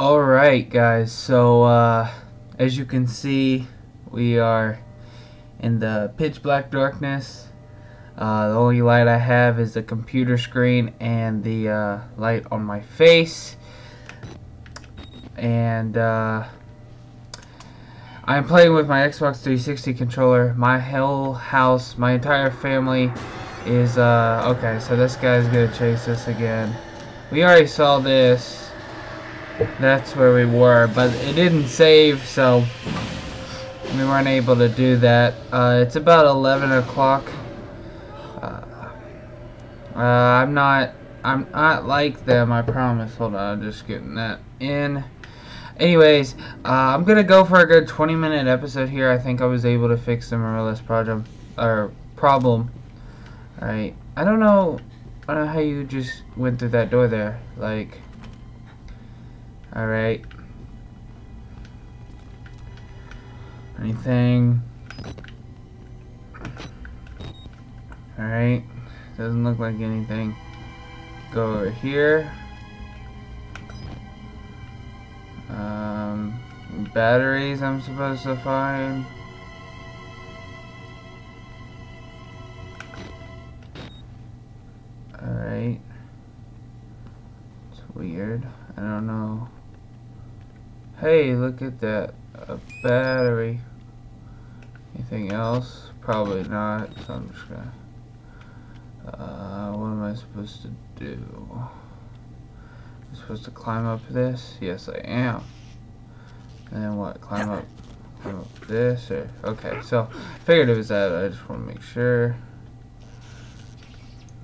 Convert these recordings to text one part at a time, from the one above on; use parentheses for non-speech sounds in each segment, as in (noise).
Alright guys, so uh, as you can see we are in the pitch black darkness. Uh, the only light I have is the computer screen and the uh, light on my face. And uh, I'm playing with my Xbox 360 controller. My whole house, my entire family is, uh, okay, so this guy's gonna chase us again. We already saw this. That's where we were, but it didn't save, so we weren't able to do that. Uh, it's about 11 o'clock. Uh, uh, I'm not, I'm not like them, I promise. Hold on, I'm just getting that in. Anyways, uh, I'm gonna go for a good 20 minute episode here. I think I was able to fix the Morellis problem, or problem. Alright, I don't know, I don't know how you just went through that door there. Like, Alright. Anything? Alright. Doesn't look like anything. Go over here. Um, batteries I'm supposed to find. Hey, look at that. A battery. Anything else? Probably not. So I'm just gonna. Uh, what am I supposed to do? I'm supposed to climb up this? Yes, I am. And then what? Climb up, climb up this? Or okay. So figured it was that. I just want to make sure.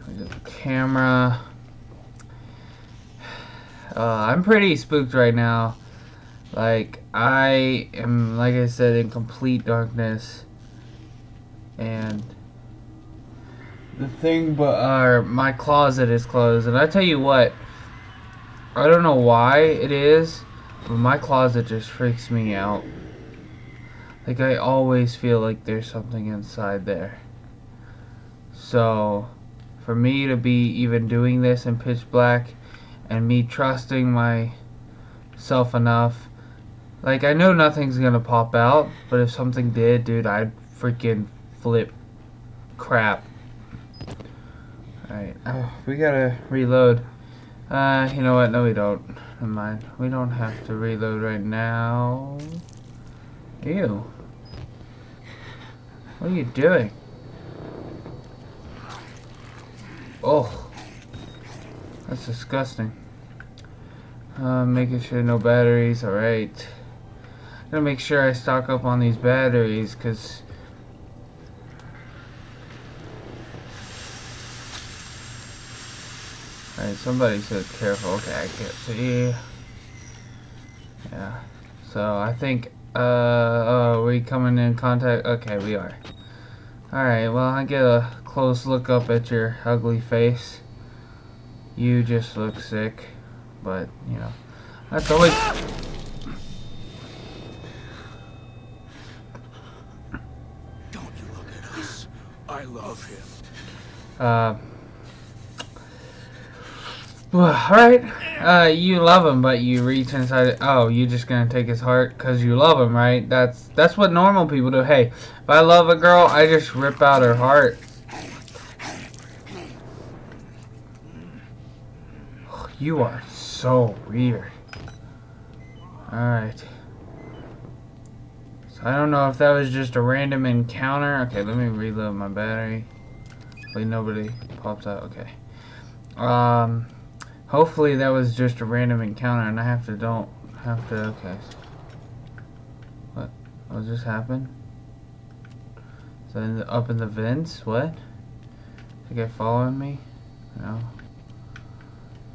the camera. (sighs) Uh, I'm pretty spooked right now. Like, I am, like I said, in complete darkness. And the thing but uh, my closet is closed. And I tell you what, I don't know why it is, but my closet just freaks me out. Like, I always feel like there's something inside there. So, for me to be even doing this in pitch black, and me trusting myself enough like, I know nothing's gonna pop out, but if something did, dude, I'd freaking flip crap. Alright, oh, we gotta reload. Uh, you know what? No, we don't. Never mind. We don't have to reload right now. Ew. What are you doing? Oh. That's disgusting. Uh, making sure no batteries. Alright. Gotta make sure I stock up on these batteries, because... Alright, somebody said careful. Okay, I can't see. Yeah. So, I think, uh, oh, we coming in contact? Okay, we are. Alright, well, I get a close look up at your ugly face. You just look sick, but, you know, that's always... love him. Uh, alright. Uh, you love him, but you reach inside. Oh, you're just gonna take his heart because you love him, right? That's that's what normal people do. Hey, if I love a girl, I just rip out her heart. (sighs) You are so weird. Alright. So I don't know if that was just a random encounter. Okay, let me reload my battery. Hopefully nobody popped out. Okay. Um, hopefully that was just a random encounter and I have to don't have to. Okay. What? What just happened? So in the, up in the vents? What? The guy following me? No.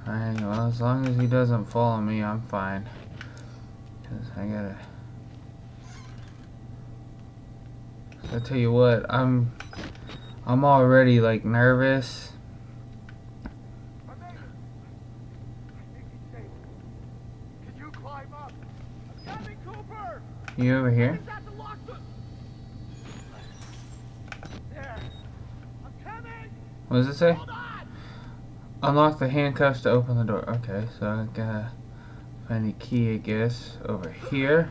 Alright, well as long as he doesn't follow me, I'm fine. Cause I gotta. I tell you what, I'm I'm already like nervous. You over here? What does it say? Unlock the handcuffs to open the door. Okay, so I gotta Find the key, I guess, over here.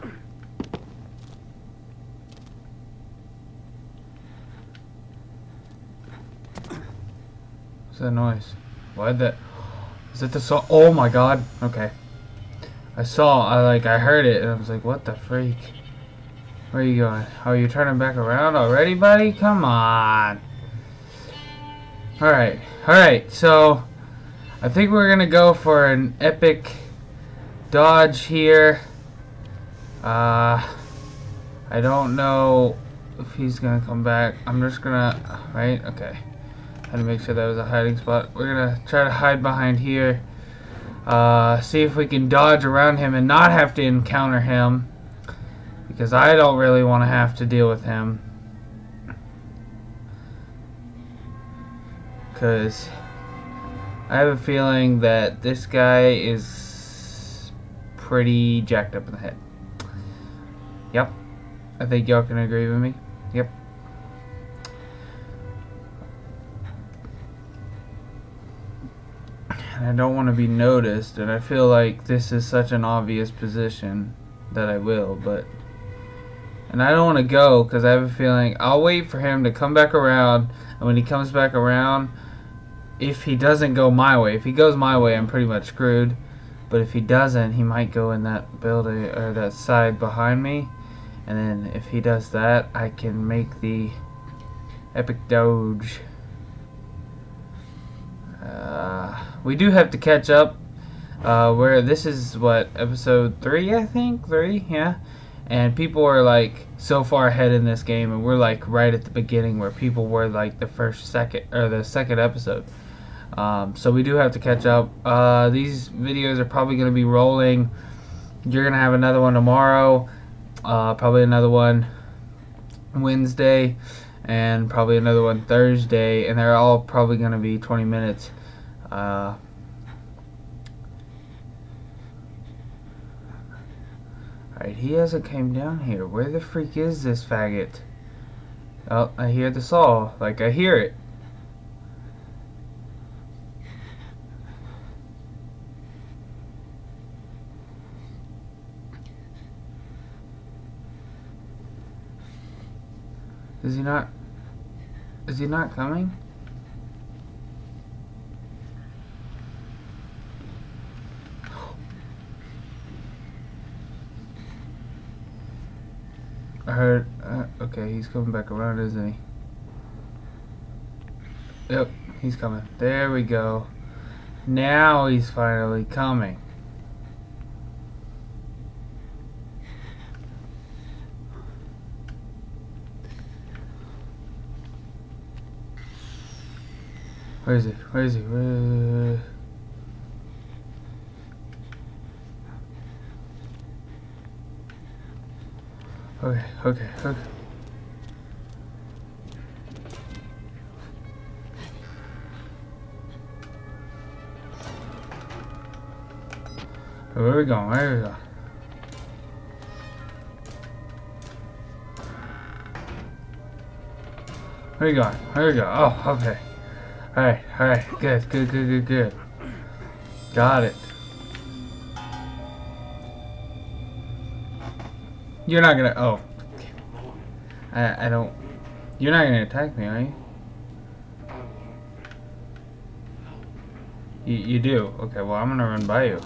That noise? Why that? Is it the saw? Oh my god. Okay. I saw, I like, I heard it, and I was like, what the freak? Where are you going? Oh, you turning back around already, buddy? Come on. Alright, alright, so I think we're gonna go for an epic dodge here. Uh, I don't know if he's gonna come back. I'm just gonna, right? Okay. Had to make sure that was a hiding spot. We're gonna try to hide behind here. Uh, see if we can dodge around him and not have to encounter him. Because I don't really want to have to deal with him. Because I have a feeling that this guy is pretty jacked up in the head. Yep. I think y'all can agree with me. Yep. I don't want to be noticed, and I feel like this is such an obvious position that I will, but... And I don't want to go, because I have a feeling I'll wait for him to come back around, and when he comes back around, if he doesn't go my way, if he goes my way, I'm pretty much screwed. But if he doesn't, he might go in that building, or that side behind me. And then if he does that, I can make the epic doge. Uh, we do have to catch up. Uh, where this is what episode three, I think three, yeah. And people are like so far ahead in this game, and we're like right at the beginning where people were like the first, second, or the second episode. Um, so we do have to catch up. Uh, these videos are probably going to be rolling. You're going to have another one tomorrow. Uh, probably another one Wednesday. And probably another one Thursday. And they're all probably going to be 20 minutes. Uh, Alright, he hasn't came down here. Where the freak is this faggot? Oh, I hear the saw. Like, I hear it. Is he not? Is he not coming? I heard. Uh, okay, he's coming back around, isn't he? Yep, he's coming. There we go. Now he's finally coming. Where is he? Where is he? Where... Okay, okay, okay. Where are we going? Where are we going? Where are you going? Where are you going? Oh, okay. Alright, alright, good, good, good, good, good. Got it. You're not gonna, oh. I, I don't, you're not gonna attack me, are you? You, you do? Okay, well I'm gonna run by you.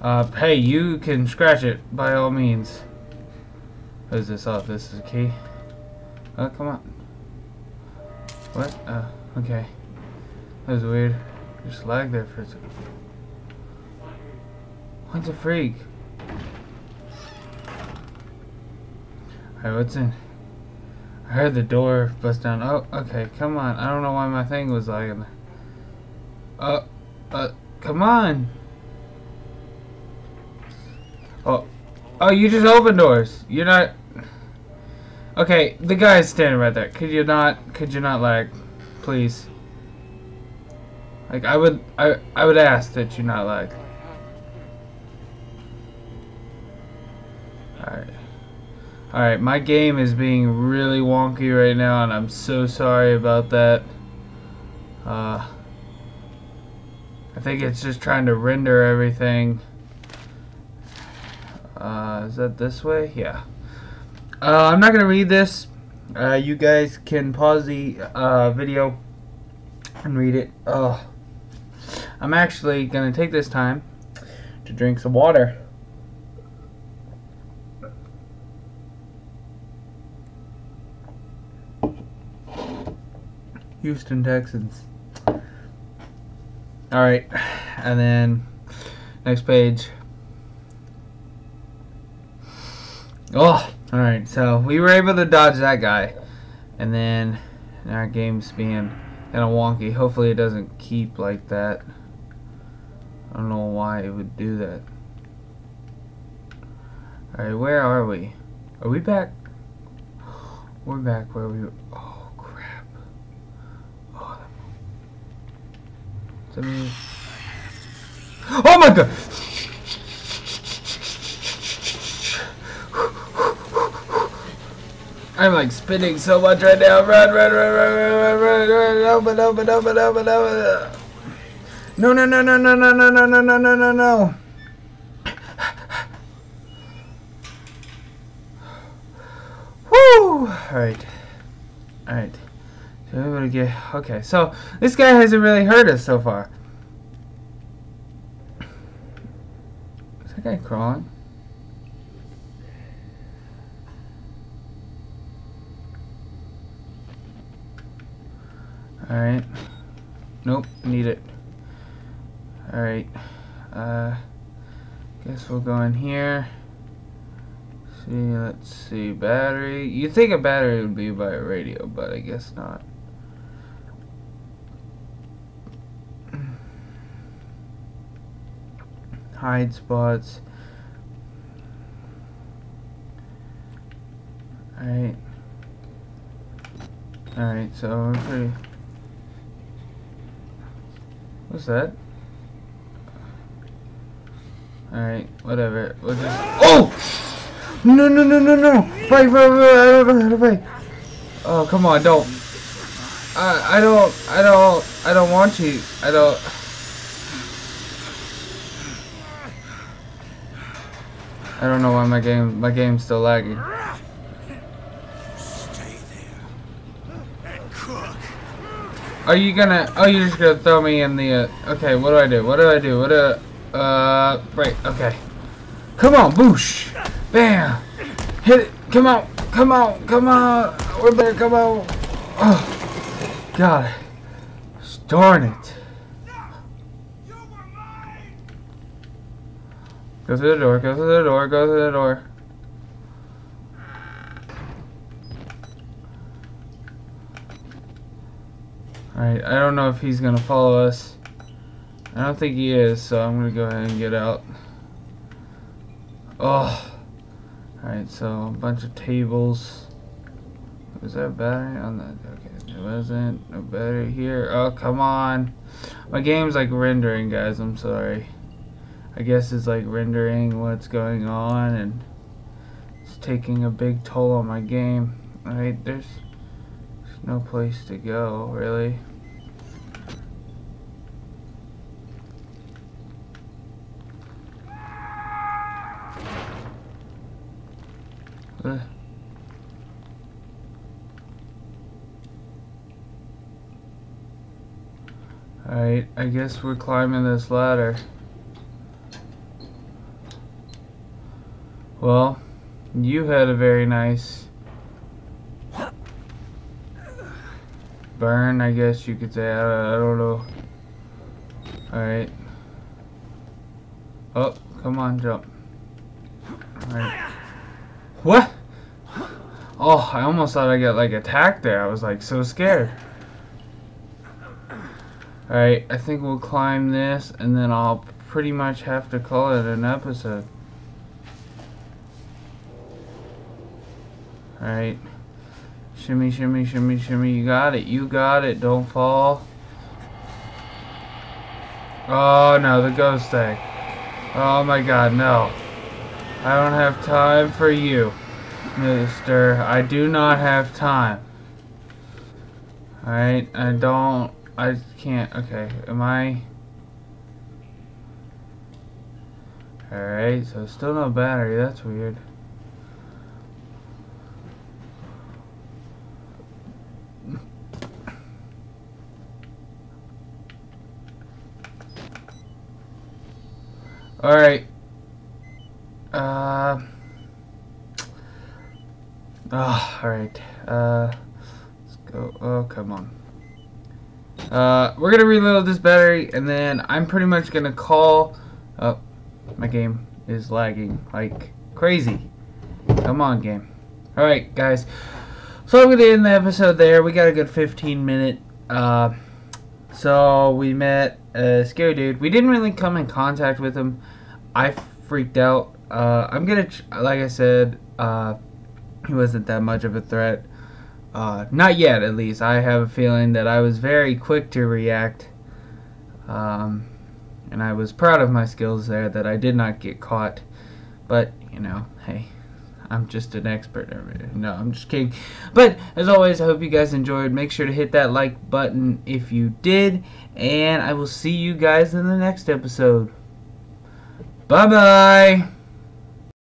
Uh, hey, you can scratch it, by all means. What is this? off? this is a key. Oh, come on. What? Oh, okay. That was weird. Just lag there for a second. What the freak? Alright, what's in? I heard the door bust down. Oh, okay, come on. I don't know why my thing was lagging. Uh, uh, come on. Oh, oh, you just open doors. You're not. Okay, the guy's standing right there. Could you not, could you not lag, please? Like, I would, I, I would ask that you not lag. Alright. Alright, my game is being really wonky right now, and I'm so sorry about that. Uh, I think it's just trying to render everything. Uh, is that this way? Yeah. Uh, I'm not going to read this. Uh, you guys can pause the uh, video and read it. Oh, I'm actually going to take this time to drink some water. Houston Texans. Alright, and then next page. Oh, alright, so we were able to dodge that guy. And then our game's being kind of wonky. Hopefully it doesn't keep like that. I don't know why it would do that. Alright, where are we? Are we back? (gasps) We're back where we were. Oh, crap. Oh, that... (gasps) Oh my god! I'm like spinning so much right now. Run, run, run, run, run, run, run, run, open, open, open, open, open. No, no, no, no, no, no, no, no, no, no, no, no, no. Woo! Alright. Alright. So able to get... Okay, so this guy hasn't really hurt us so far. Is that guy crawling? Alright. Nope, need it. Alright. Uh, guess we'll go in here. See, let's see. Battery. you think a battery would be by a radio, but I guess not. Hide spots. Alright. Alright, so we're pretty... What's that? Alright, whatever. We'll just oh! No, no, no, no, no! Fight, fight, fight, I don't know how to fight. Oh, come on, don't. I, I don't, I don't, I don't want you. I don't. I don't know why my game, my game's still lagging. Are you gonna? Oh, you're just gonna throw me in the. Uh, okay, what do I do? What do I do? What do? I, Uh, right. Okay. Come on, boosh, bam, hit it. Come on, come on, come on. We're there. Come on. Oh, God. Darn it. Go through the door. Go through the door. Go through the door. Alright, I don't know if he's going to follow us. I don't think he is, so I'm going to go ahead and get out. Oh. Alright, so a bunch of tables. Was there a battery on that? Okay, there wasn't. No battery here. Oh, come on. My game's like rendering, guys. I'm sorry. I guess it's like rendering what's going on and it's taking a big toll on my game. Alright, there's no place to go, really. Alright, I guess we're climbing this ladder. Well, you had a very nice burn, I guess you could say. I, I don't know. Alright. Oh, come on, jump. Alright. What? Oh, I almost thought I got like attacked there. I was like so scared. Alright, I think we'll climb this and then I'll pretty much have to call it an episode. Alright. Shimmy, shimmy, shimmy, shimmy. You got it. You got it. Don't fall. Oh, no. The ghost egg. Oh, my God. No. I don't have time for you, mister. I do not have time. Alright. I don't... I can't. Okay. Am I... Alright, so still no battery. That's weird. Alright. Uh. Oh, alright. Uh. Let's go. Oh, come on. Uh, we're gonna reload this battery, and then I'm pretty much gonna call. Oh, my game is lagging like crazy. Come on, game. Alright, guys. So I'm gonna end the episode there. We got a good 15 minute. Uh, so we met a scary dude. We didn't really come in contact with him. I freaked out. Uh, I'm gonna, like I said, uh, he wasn't that much of a threat. Uh, not yet, at least. I have a feeling that I was very quick to react. Um, and I was proud of my skills there that I did not get caught. But, you know, hey, I'm just an expert. No, I'm just kidding. But, as always, I hope you guys enjoyed. Make sure to hit that like button if you did. And I will see you guys in the next episode. Bye bye.